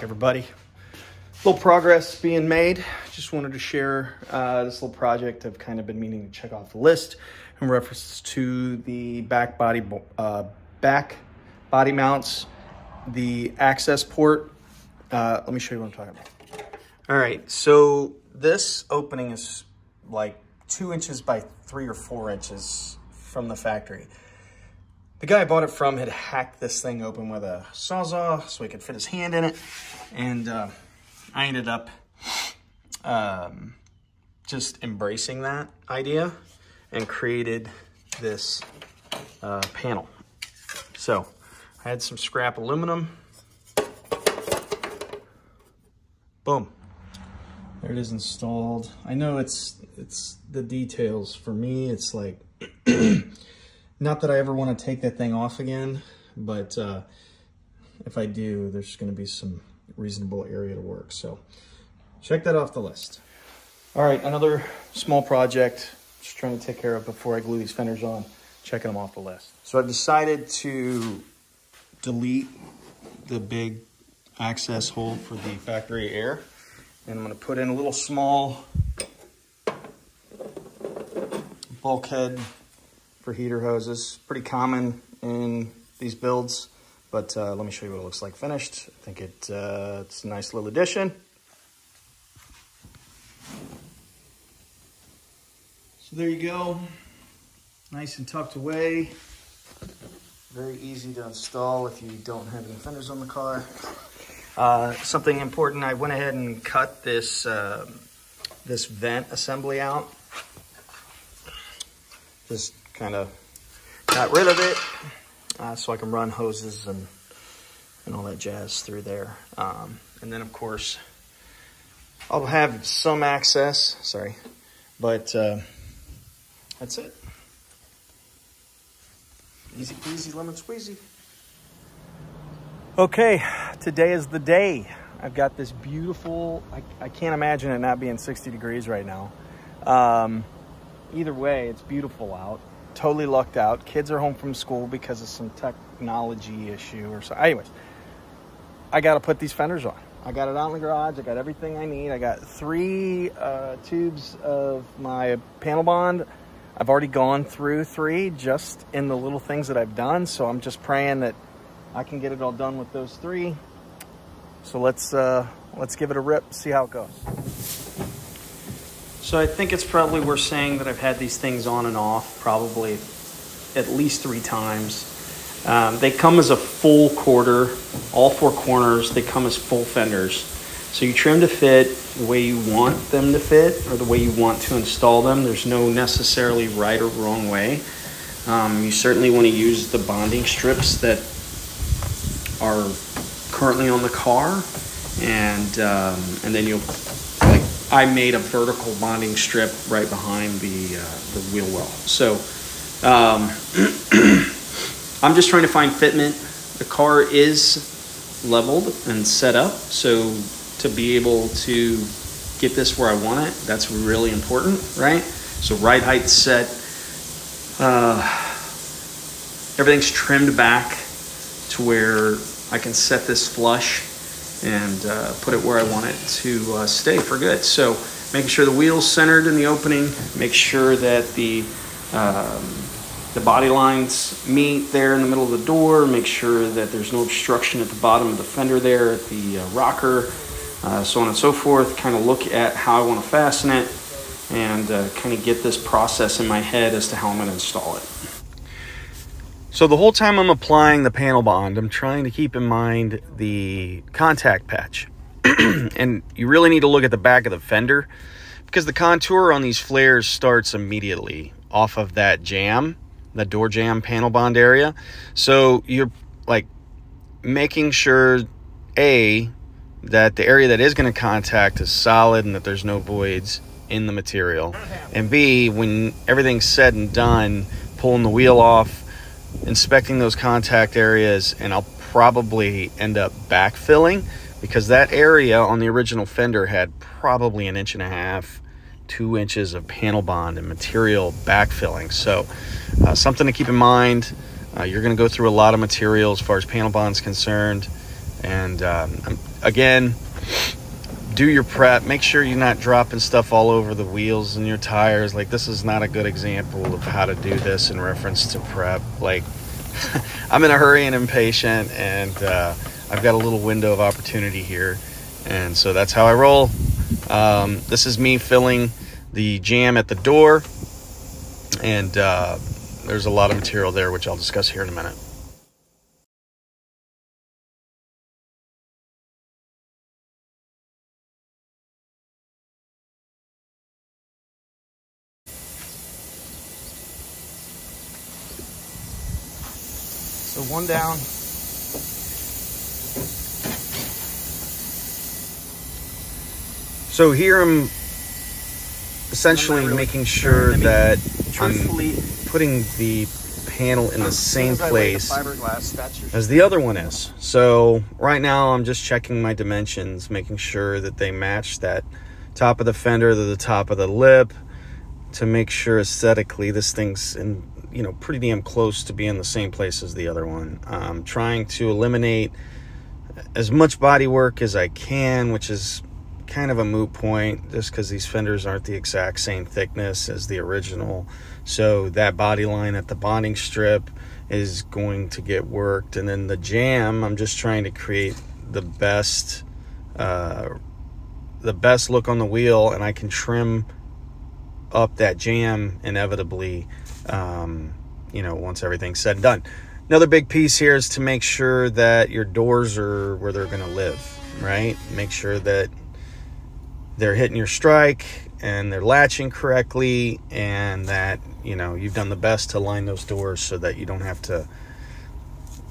back, everybody. Little progress being made. Just wanted to share uh, this little project I've kind of been meaning to check off the list in reference to the back body uh, back body mounts, the access port. Uh, let me show you what I'm talking about. All right, so this opening is like two inches by three or four inches from the factory. The guy I bought it from had hacked this thing open with a Sawzall so he could fit his hand in it. And uh, I ended up um, just embracing that idea and created this uh, panel. So I had some scrap aluminum. Boom. There it is installed. I know it's it's the details for me. It's like Not that I ever want to take that thing off again, but uh, if I do, there's going to be some reasonable area to work. So check that off the list. All right, another small project, just trying to take care of before I glue these fenders on, checking them off the list. So I've decided to delete the big access hole for the factory air. And I'm gonna put in a little small bulkhead for heater hoses. Pretty common in these builds, but uh, let me show you what it looks like finished. I think it, uh, it's a nice little addition. So there you go, nice and tucked away. Very easy to install if you don't have any fenders on the car. Uh, something important, I went ahead and cut this, uh, this vent assembly out. Just kind of got rid of it uh, so I can run hoses and, and all that jazz through there. Um, and then, of course, I'll have some access, sorry, but uh, that's it. Easy peasy, lemon squeezy. Okay, today is the day. I've got this beautiful, I, I can't imagine it not being 60 degrees right now. Um, either way, it's beautiful out totally lucked out. Kids are home from school because of some technology issue or so. Anyways, I got to put these fenders on. I got it out in the garage. I got everything I need. I got three uh, tubes of my panel bond. I've already gone through three just in the little things that I've done. So I'm just praying that I can get it all done with those three. So let's uh, let's give it a rip, see how it goes. So I think it's probably worth saying that I've had these things on and off probably at least three times. Um, they come as a full quarter, all four corners, they come as full fenders. So you trim to fit the way you want them to fit or the way you want to install them. There's no necessarily right or wrong way. Um, you certainly want to use the bonding strips that are currently on the car and um, and then you'll I made a vertical bonding strip right behind the, uh, the wheel well. So um, I'm just trying to find fitment. The car is leveled and set up. So to be able to get this where I want it, that's really important, right? So ride height set. Uh, everything's trimmed back to where I can set this flush and uh, put it where I want it to uh, stay for good. So making sure the wheel's centered in the opening, make sure that the um, the body lines meet there in the middle of the door, make sure that there's no obstruction at the bottom of the fender there at the uh, rocker, uh, so on and so forth. Kind of look at how I want to fasten it and uh, kind of get this process in my head as to how I'm going to install it. So the whole time I'm applying the panel bond, I'm trying to keep in mind the contact patch. and you really need to look at the back of the fender because the contour on these flares starts immediately off of that jamb, the door jamb panel bond area. So you're like making sure A, that the area that is going to contact is solid and that there's no voids in the material. And B, when everything's said and done, pulling the wheel off, inspecting those contact areas and I'll probably end up backfilling because that area on the original fender had probably an inch and a half, two inches of panel bond and material backfilling. So uh, something to keep in mind. Uh, you're going to go through a lot of material as far as panel bond is concerned. And um, again, do your prep. Make sure you're not dropping stuff all over the wheels and your tires. Like this is not a good example of how to do this in reference to prep. Like I'm in a hurry and impatient, and uh, I've got a little window of opportunity here, and so that's how I roll. Um, this is me filling the jamb at the door, and uh, there's a lot of material there, which I'll discuss here in a minute. So one down. So here I'm essentially really- making sure that I'm putting the panel in the same as I lay the place your as the other one is. So right now I'm just checking my dimensions, making sure that they match that top of the fender to the top of the lip to make sure aesthetically this thing's in you know pretty damn close to being the same place as the other one. I'm trying to eliminate as much body work as I can, which is kind of a moot point just because these fenders aren't the exact same thickness as the original. So that body line at the bonding strip is going to get worked. And then the jamb, I'm just trying to create the best uh, the best look on the wheel and I can trim up that jamb inevitably um, you know once everything's said and done. Another big piece here is to make sure that your doors are where they're going to live, right? Make sure that they're hitting your strike and they're latching correctly and that you know you've done the best to line those doors so that you don't have to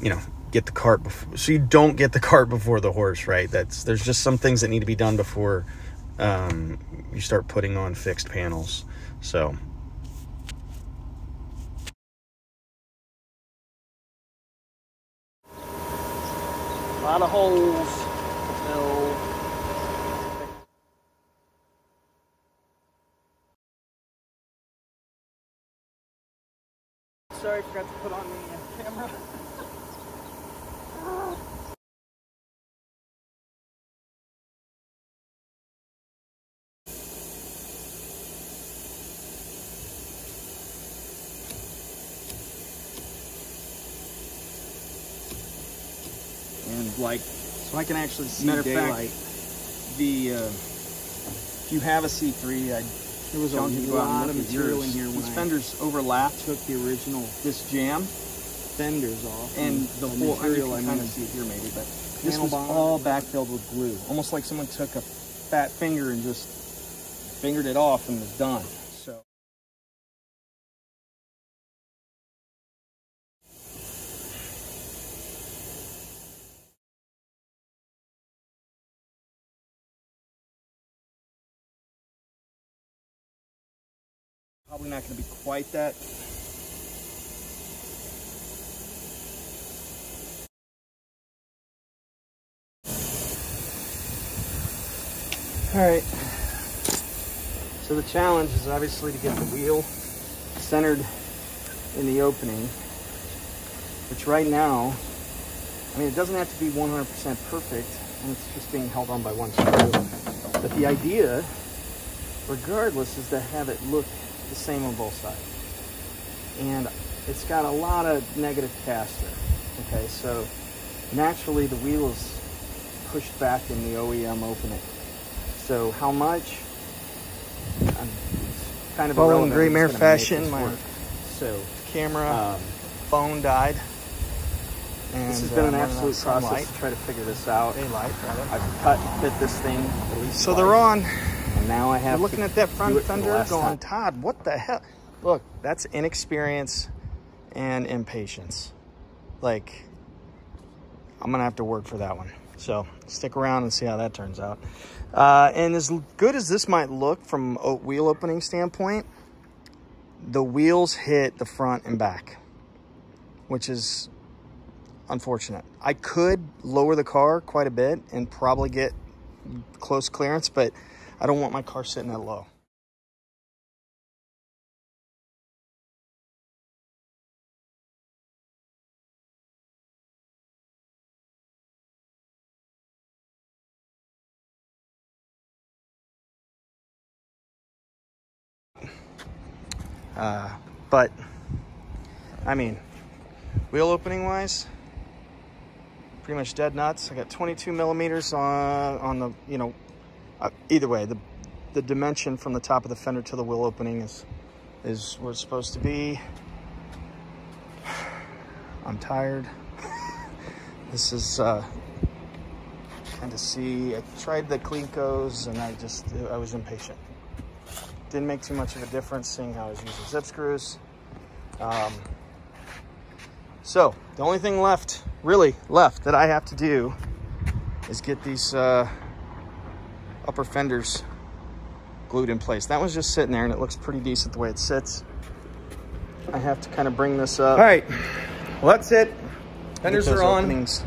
you know get the cart before so you don't get the cart before the horse right that's there's just some things that need to be done before um, you start putting on fixed panels so lot of holes. So Sorry, forgot to put on and like so I can actually see Matter of fact, daylight. the uh, if you have a C3, I There was a challenge you to go out lot of material in here when These I fenders overlap took the original this jamb fenders off. and the whole material, I kind of see it here maybe, but this was bond. all backfilled with glue, almost like someone took a fat finger and just fingered it off and was done. So. Probably not going to be quite that All right. So the challenge is obviously to get the wheel centered in the opening, which right now, I mean, it doesn't have to be 100% perfect, and it's just being held on by one screw. But the idea, regardless, is to have it look the same on both sides. And it's got a lot of negative caster. Okay, so naturally the wheel is pushed back in the OEM opening. So how much? It's kind of. Great Mayer fashion, my- work. So camera um, phone died. And, this has been uh, an absolute process to try to figure this out. Daylight, rather. I've cut and fit this thing at least So twice, they're on. and now I You're have looking to at that front it for the fender going, time. Todd, what the hell? Look, that's inexperience and impatience. Like, I'm going to have to work for that one. So stick around and see how that turns out. Uh, and as good as this might look from a wheel opening standpoint, the wheels hit the front and back, which is unfortunate. I could lower the car quite a bit and probably get close clearance, but I don't want my car sitting that low. Uh, but, I mean, wheel opening wise, pretty much dead nuts. I got 22 millimeters on, on the, you know, uh, either way, the, the dimension from the top of the fender to the wheel opening is, is where it's supposed to be. I'm tired. this is, uh, kind of see, I tried the Clecos and I just, I was impatient. Didn't make too much of a difference seeing how I was using zip screws. Um, so the only thing left, really left, that I have to do is get these uh, upper fenders glued in place. That was just sitting there and it looks pretty decent the way it sits. I have to kind of bring this up. All right, well, that's it. Fenders are on. openings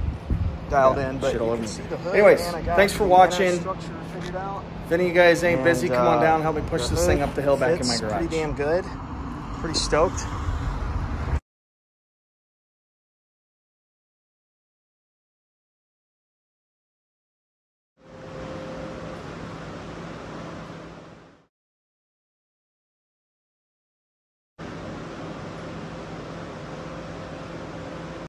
dialed Yeah, in, but you can see the hood. Anyways, man, thanks for We got our watching. If any of you guys ain't busy, And, come on uh, down, help me push this thing up the hill back in my garage. Pretty damn good. Pretty stoked.